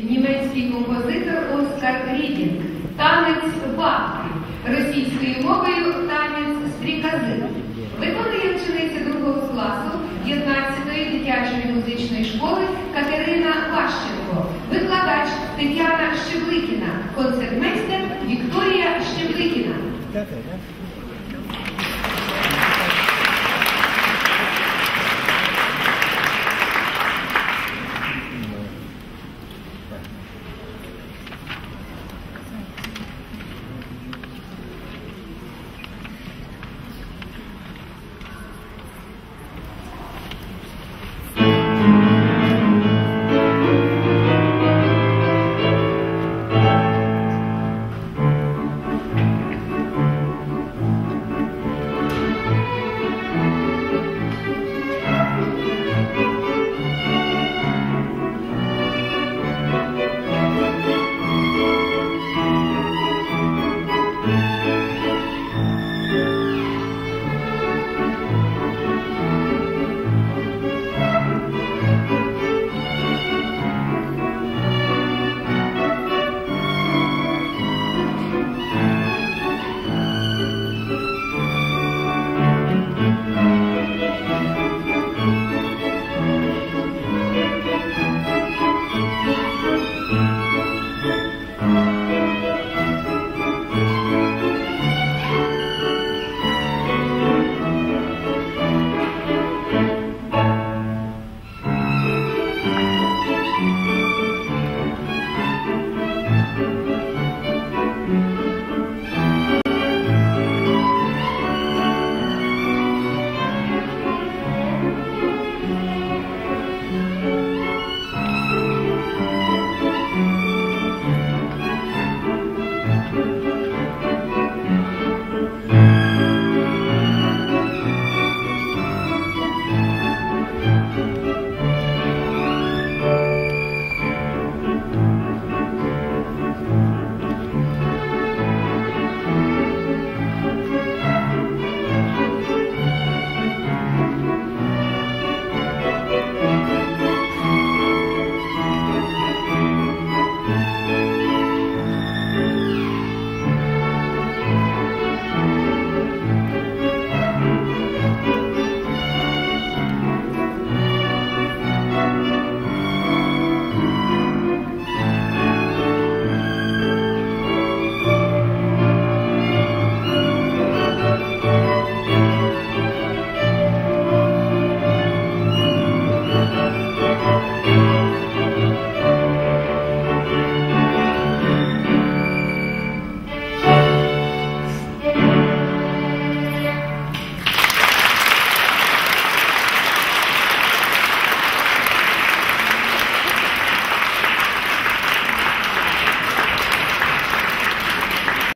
Німецький композитор Оскар Рідінг. Танець бабки. Російською мовою танець стрікази. Виконує вчениця другого класу 15-ї дитячої музичної школи Катерина Ващенко. Викладач Тетяна Щебликіна. Концертмейстер